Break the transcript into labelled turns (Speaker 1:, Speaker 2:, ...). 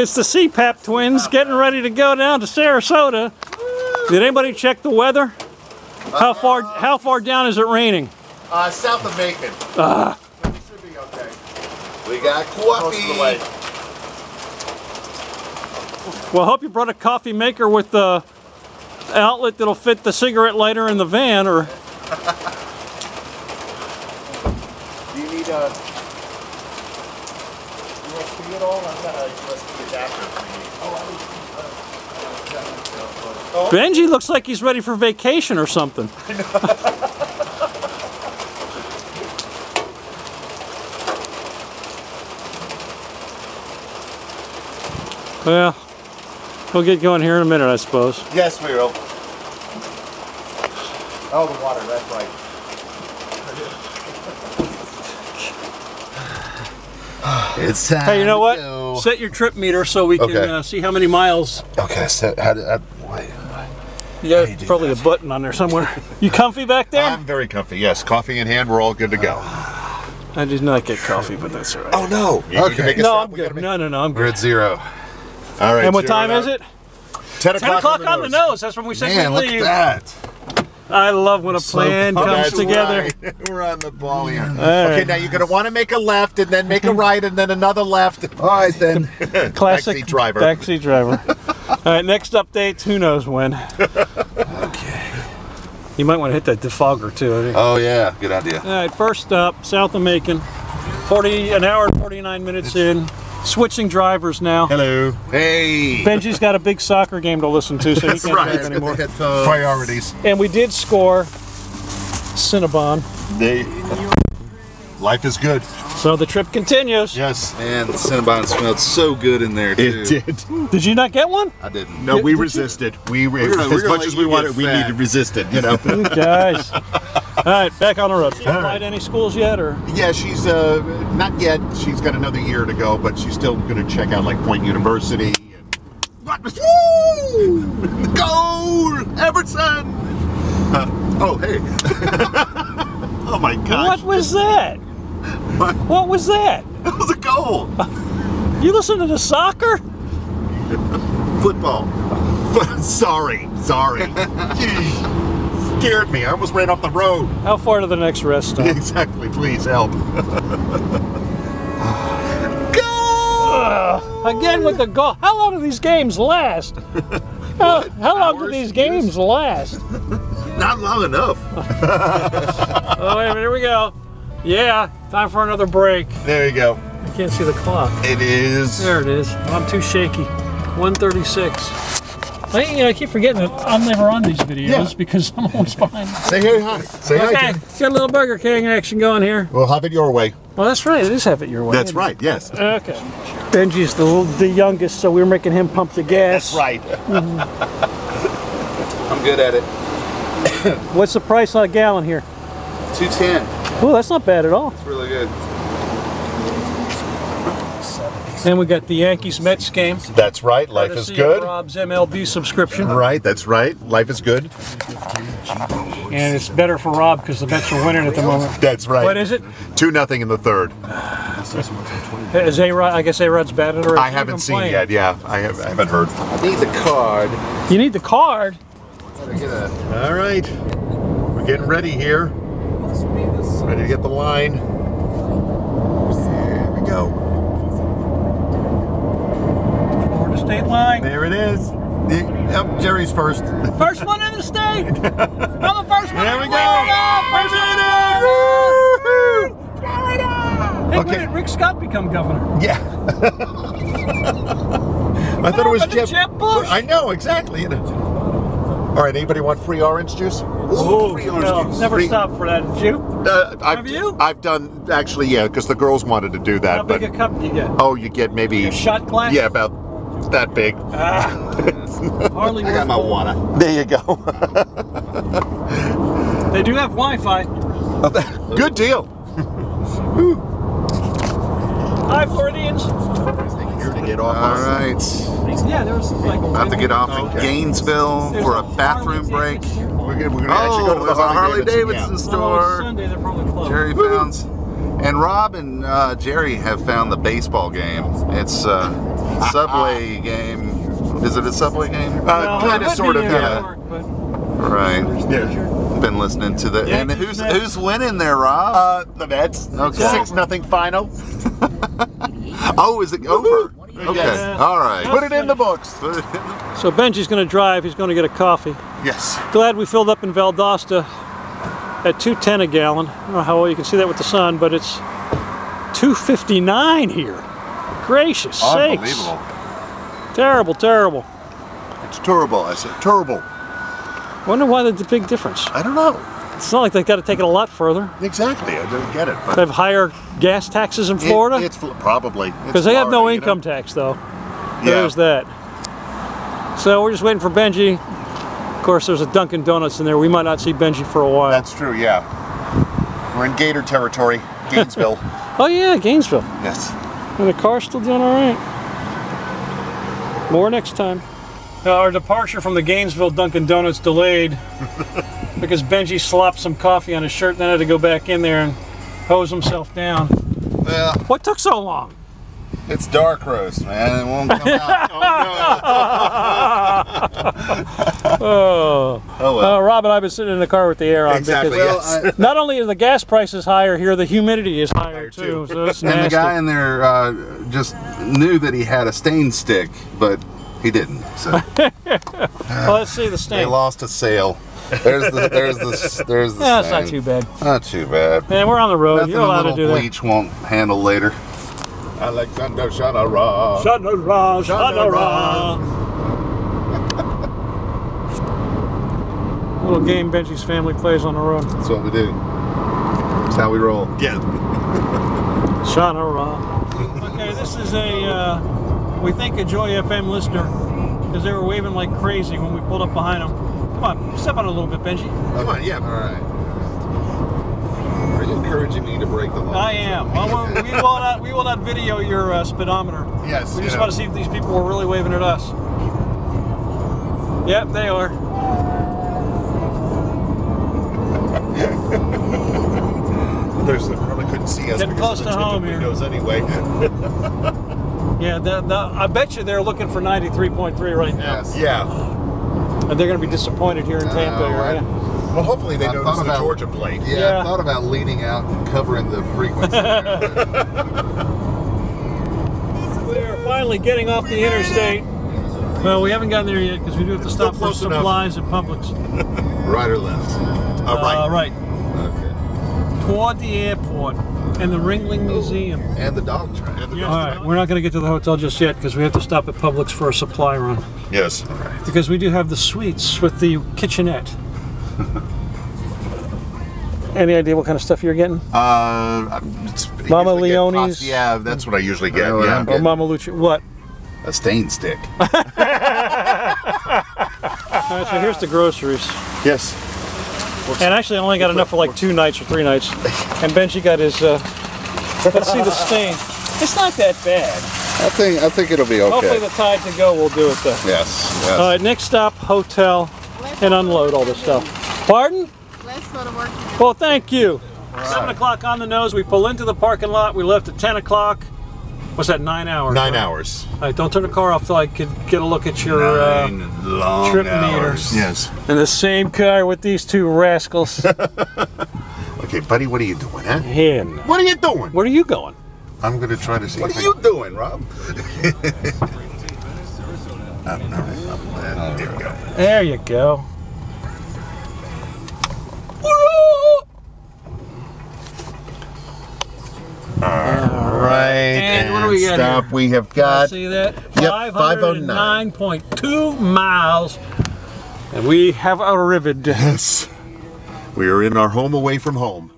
Speaker 1: It's the CPAP twins getting ready to go down to Sarasota. Did anybody check the weather? How far how far down is it raining?
Speaker 2: Uh, south of Macon.
Speaker 1: Ah,
Speaker 2: But you should be okay.
Speaker 3: We got
Speaker 2: Most of the way.
Speaker 3: coffee.
Speaker 1: well, I hope you brought a coffee maker with the outlet that'll fit the cigarette lighter in the van, or
Speaker 2: Do you need a USB at all? I've got a USB adapter if you. Oh,
Speaker 1: Benji looks like he's ready for vacation or something. well, we'll get going here in a minute, I suppose.
Speaker 2: Yes, we will. Oh, the water, that's right.
Speaker 3: It's time.
Speaker 1: Hey, you know what?
Speaker 3: go.
Speaker 1: Set your trip meter so we can uh, see how many miles.
Speaker 3: Okay, so how did I, wait.
Speaker 1: Yeah, probably
Speaker 3: that?
Speaker 1: a button on there somewhere. You comfy back there?
Speaker 2: I'm very comfy. Yes, coffee in hand. We're all good to go.
Speaker 1: I did not get coffee, but that's all right.
Speaker 2: Oh no! You
Speaker 3: Okay.
Speaker 2: make
Speaker 1: no,
Speaker 2: stop.
Speaker 1: I'm good.
Speaker 2: make-
Speaker 1: No, no, no, I'm
Speaker 3: We're at zero.
Speaker 2: All right.
Speaker 1: And what time
Speaker 2: it
Speaker 1: is
Speaker 2: out.
Speaker 1: it?
Speaker 2: Ten
Speaker 1: 10 o'clock on the nose. That's when we say
Speaker 3: Man,
Speaker 1: we
Speaker 3: look at that.
Speaker 1: I love when a plan
Speaker 3: pumped.
Speaker 1: comes together.
Speaker 2: right. We're on the ball here.
Speaker 1: All
Speaker 2: Okay, now you're gonna want to make a left and then make a right and then another left.
Speaker 3: All right then.
Speaker 1: Classic
Speaker 2: Backseat driver.
Speaker 1: Backseat driver. All right, next updates. Who knows when?
Speaker 3: okay.
Speaker 1: You might want to hit that defogger too.
Speaker 3: Oh yeah, good idea.
Speaker 1: All right, first up, south of Macon. 40 an hour and 49 minutes in. Switching drivers now.
Speaker 2: Hello.
Speaker 3: Hey.
Speaker 1: Benji's got a big soccer game to listen to, so he
Speaker 2: That's
Speaker 1: can't
Speaker 2: right.
Speaker 1: drive
Speaker 2: It's got
Speaker 1: anymore.
Speaker 3: headphones.
Speaker 2: Priorities.
Speaker 1: And we did score Cinnabon,
Speaker 2: They. Life is good.
Speaker 1: so the trip continues.
Speaker 2: Yes.
Speaker 3: And the Cinnabon smelled so good in there too.
Speaker 2: It did.
Speaker 1: Did you not get one?
Speaker 3: I didn't.
Speaker 2: No,
Speaker 1: Did-
Speaker 2: we
Speaker 1: did
Speaker 2: resisted. We
Speaker 3: We're gonna- we're
Speaker 2: as much as we wanted,
Speaker 3: get
Speaker 2: we
Speaker 3: fat.
Speaker 2: needed resisted. You know.
Speaker 1: You guys. All right, back on the road. You applied
Speaker 2: right.
Speaker 1: any schools yet, or
Speaker 2: yeah, she's uh not yet. She's got another year to go, but she's still going to check out like Point University. And... What? Woo! Goal, Everton. Uh, oh hey. oh my gosh.
Speaker 1: what was that?
Speaker 2: What?
Speaker 1: What was that?
Speaker 2: That was a goal.
Speaker 1: You listen to the soccer?
Speaker 2: Football. sorry, sorry. Scared me. I almost ran off the road.
Speaker 1: How far to the next rest stop?
Speaker 2: Exactly. Please help. Go!
Speaker 1: Again with the goal. How long do these games last? How, how long do these games last?
Speaker 2: Not long enough.
Speaker 1: Oh, wait a minute, here we go. Yeah, time for another break.
Speaker 2: There you go.
Speaker 1: I can't see the clock.
Speaker 2: It is.
Speaker 1: There it is. I'm too shaky. 136. I, you know, I keep forgetting that I'm never on these videos
Speaker 2: Yeah.
Speaker 1: because I'm always behind.
Speaker 2: Say hey, hi. Say hi.
Speaker 1: Okay,
Speaker 2: Jim.
Speaker 1: got a little Burger King action going here.
Speaker 2: We'll have it your way.
Speaker 1: Well, that's right. It is have it your way.
Speaker 2: That's
Speaker 1: isn't it?
Speaker 2: right. Yes.
Speaker 1: Okay. Benji's the the youngest, so we're making him pump the gas.
Speaker 2: That's right.
Speaker 3: I'm good at it.
Speaker 1: What's the price on a gallon here?
Speaker 3: 210.
Speaker 1: Oh, that's not bad at all.
Speaker 3: It's really good.
Speaker 1: And we got the Yankees Mets game.
Speaker 2: That's right. Life is
Speaker 1: Courtesy of
Speaker 2: good.
Speaker 1: Rob's MLB subscription,
Speaker 2: Right. That's right. Life is good.
Speaker 1: and it's better for Rob because the Mets are winning at the moment.
Speaker 2: That's right.
Speaker 1: What is it?
Speaker 2: Two nothing in the third.
Speaker 1: Is A Rod? I guess A Rod's batted or is
Speaker 2: I haven't seen
Speaker 1: playing?
Speaker 2: yet. Yeah, I, have, I haven't heard.
Speaker 3: I need the card.
Speaker 1: You need the card.
Speaker 3: Gotta get a.
Speaker 2: All right. We're getting ready here. Ready to get the line. There we go.
Speaker 1: State line.
Speaker 2: There it is. The, yep, Jerry's first.
Speaker 1: First one in the state. I'm the first one.
Speaker 2: There we go.
Speaker 1: state. First one in the
Speaker 2: Woo-hoo!
Speaker 1: Hey, when
Speaker 2: Okay.
Speaker 1: did Rick Scott become governor?
Speaker 2: Yeah. I thought it was
Speaker 1: happened to
Speaker 2: Jeb.
Speaker 1: Jeb Bush?
Speaker 2: I know exactly. All right. Anybody want free orange juice?
Speaker 1: Oh,
Speaker 3: free orange
Speaker 1: no,
Speaker 3: juice.
Speaker 1: never
Speaker 2: Free-
Speaker 1: stopped for that. Did you?
Speaker 2: Uh, I've,
Speaker 1: Have you?
Speaker 2: I've done actually, yeah, because the girls wanted to do that.
Speaker 1: How big a cup do you get?
Speaker 2: oh, you get maybe
Speaker 1: A shot glass?
Speaker 2: Yeah, about that big.
Speaker 1: Hardly
Speaker 3: I got my
Speaker 1: worth
Speaker 3: water.
Speaker 2: There you go.
Speaker 1: They do have Wi-Fi.
Speaker 2: Good deal.
Speaker 1: Hi, Floridians.
Speaker 2: Here to get off.
Speaker 3: All right.
Speaker 1: Yeah, there's like.
Speaker 3: I have to get off in
Speaker 2: Okay.
Speaker 3: Gainesville
Speaker 1: There's
Speaker 3: for a bathroom break.
Speaker 2: We're gonna, we're gonna actually go to
Speaker 3: Oh,
Speaker 2: the
Speaker 3: there's a Harley Davidson
Speaker 2: yeah.
Speaker 1: Well,
Speaker 3: store.
Speaker 1: Sunday they're probably closed.
Speaker 3: Jerry found, and Rob and uh, Jerry have found the baseball game. It's uh, Subway game. Is it a Subway game?
Speaker 2: Uh,
Speaker 1: Well,
Speaker 2: kind of, sort of,
Speaker 1: in
Speaker 2: yeah.
Speaker 1: New York, but-
Speaker 3: Right.
Speaker 2: Yeah.
Speaker 3: Been listening to the. And who's
Speaker 1: next.
Speaker 3: who's winning there, Rob?
Speaker 2: Uh, the Mets.
Speaker 3: Okay.
Speaker 2: Six nothing final.
Speaker 3: oh, is it over? Okay.
Speaker 2: Yes.
Speaker 3: All right.
Speaker 2: Put it in the books.
Speaker 3: Put it in the-
Speaker 1: So Benji's going to drive. He's going to get a coffee.
Speaker 2: Yes.
Speaker 1: Glad we filled up in Valdosta at 210 a gallon. I don't know how well you can see that with the sun, but it's 259 here. Gracious sakes.
Speaker 3: Unbelievable.
Speaker 1: Terrible, terrible.
Speaker 2: It's turbo. I said turbo.
Speaker 1: Wonder why there's a big difference.
Speaker 2: I don't know.
Speaker 1: It's not like they've got to take it a lot further.
Speaker 2: Exactly. I don't get it. But
Speaker 1: They have higher gas taxes in
Speaker 2: it-
Speaker 1: Florida
Speaker 2: it's probably.
Speaker 1: because they have no income tax, though. There's that. So we're just waiting for Benji. Of course, there's a Dunkin' Donuts in there. We might not see Benji for a while.
Speaker 2: That's true. Yeah. We're in Gator territory, Gainesville.
Speaker 1: oh yeah, Gainesville.
Speaker 2: yes.
Speaker 1: And the car's still doing all right. More next time. Now, our departure from the Gainesville Dunkin' Donuts delayed because Benji slopped some coffee on his shirt, and then had to go back in there and hose himself down.
Speaker 3: Well,
Speaker 1: What took so long?
Speaker 3: It's dark roast, man. It won't come out.
Speaker 1: Oh,
Speaker 3: Oh well.
Speaker 1: uh, Rob and I have been sitting in the car with the air on
Speaker 2: Exactly.
Speaker 1: because
Speaker 2: yes.
Speaker 1: not only is the gas prices higher here, the humidity is higher
Speaker 2: Higher,
Speaker 1: too.
Speaker 2: too.
Speaker 1: So it's
Speaker 3: and the guy in there uh, just knew that he had a stain stick, but he didn't. So
Speaker 1: well, let's see the stain.
Speaker 3: they lost a sale. There's the there's the there's the.
Speaker 1: Yeah, it's not too bad.
Speaker 3: Not too bad.
Speaker 1: Man, we're on the road.
Speaker 3: Nothing
Speaker 1: You're
Speaker 3: a
Speaker 1: allowed to
Speaker 3: little
Speaker 1: do that.
Speaker 3: bleach won't handle later.
Speaker 2: Alexander Shanara.
Speaker 1: Shadara,
Speaker 2: Shadara.
Speaker 1: Little game Benji's family plays on the road.
Speaker 3: That's what we do. That's how we roll.
Speaker 2: Yeah.
Speaker 1: Shadara. Okay, this is a, uh, we think a Joy FM listener because they were waving like crazy when we pulled up behind them. Come on, step on it a little bit, Benji.
Speaker 2: Come on. Yeah.
Speaker 3: All right. Encouraging me to break the law?
Speaker 1: I am. Well, we will not, we will not video your uh, speedometer.
Speaker 2: Yes.
Speaker 1: We just
Speaker 2: know.
Speaker 1: want to see if these people were really waving at us. Yep, they are.
Speaker 2: There's they probably couldn't see us
Speaker 1: Getting
Speaker 2: because
Speaker 1: close
Speaker 2: of the
Speaker 1: to home here.
Speaker 2: windows anyway.
Speaker 1: Yeah, the, the, I bet you they're looking for 93.3 right now.
Speaker 3: Yes.
Speaker 2: yeah.
Speaker 1: And they're going to be disappointed here in Tampa.
Speaker 3: Oh,
Speaker 1: area.
Speaker 2: Well, hopefully they
Speaker 3: I
Speaker 2: notice
Speaker 3: thought
Speaker 2: the
Speaker 3: about-
Speaker 2: Georgia plate.
Speaker 3: Yeah,
Speaker 1: Yeah.
Speaker 3: I thought about leaning out and covering the frequency.
Speaker 1: We're finally getting off the interstate. Well, we haven't gotten there yet because we do have to stop for
Speaker 2: close enough.
Speaker 1: supplies at Publix.
Speaker 3: right or left?
Speaker 2: All right.
Speaker 1: Uh, right.
Speaker 3: Okay.
Speaker 1: Toward the airport and the Ringling Museum.
Speaker 3: And the dog track.
Speaker 2: And the
Speaker 1: All right, we're not going to get to the hotel just yet because we have to stop at Publix for a supply run.
Speaker 2: Yes.
Speaker 1: Because we do have the suites with the kitchenette. Any idea what kind of stuff you're getting?
Speaker 2: Uh, it's,
Speaker 1: Mama
Speaker 2: usually get
Speaker 1: Leone's?
Speaker 2: Yeah, that's what I usually get.
Speaker 3: Oh,
Speaker 2: yeah.
Speaker 1: Or Mama Lucia? What?
Speaker 3: A stain stick.
Speaker 1: All right, so here's the groceries.
Speaker 2: Yes.
Speaker 1: And actually, I only got enough for like two nights or three nights. And Benji got his. Uh, let's see the stain. It's not that bad.
Speaker 3: I think I think it'll be okay.
Speaker 1: Hopefully, the tide to go will do it though.
Speaker 3: Yes. yes.
Speaker 1: All right, next stop, hotel, and unload all this stuff. Pardon?
Speaker 4: Let's go to work.
Speaker 1: Well, thank you. Seven o'clock on the nose. We pull into the parking lot. We left at ten o'clock. What's that? Nine hours.
Speaker 2: Nine
Speaker 1: right?
Speaker 2: hours.
Speaker 1: All right, don't turn the car off till I could get a look at your. Uh,
Speaker 2: Nine long
Speaker 1: trip
Speaker 2: hours.
Speaker 1: meters.
Speaker 2: Yes.
Speaker 1: in the same car with these two rascals.
Speaker 2: Okay, buddy, what are you doing, huh?
Speaker 1: In.
Speaker 2: What are you doing?
Speaker 1: Where are you going?
Speaker 3: I'm gonna try to see.
Speaker 2: What are you
Speaker 3: can-
Speaker 2: doing, Rob?
Speaker 3: Oh, all right, all right.
Speaker 2: There we go.
Speaker 1: There you go.
Speaker 2: All right.
Speaker 1: And what do we
Speaker 2: stop.
Speaker 1: here?
Speaker 2: We have got.
Speaker 1: See that?
Speaker 2: Yep,
Speaker 1: 509.2 miles. And we have arrived.
Speaker 2: Yes. We are in our home away from home.